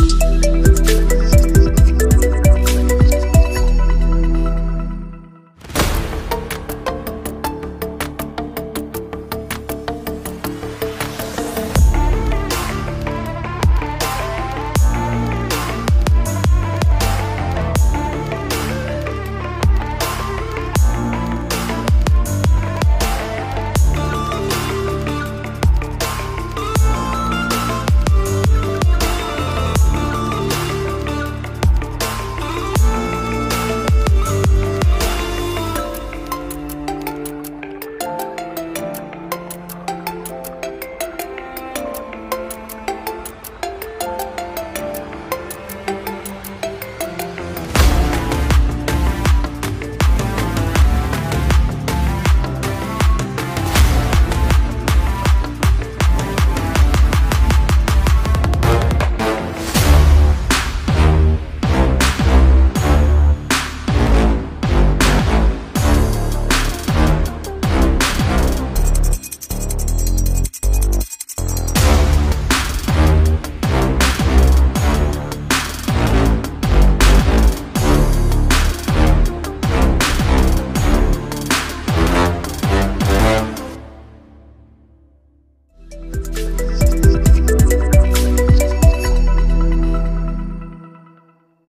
Bye.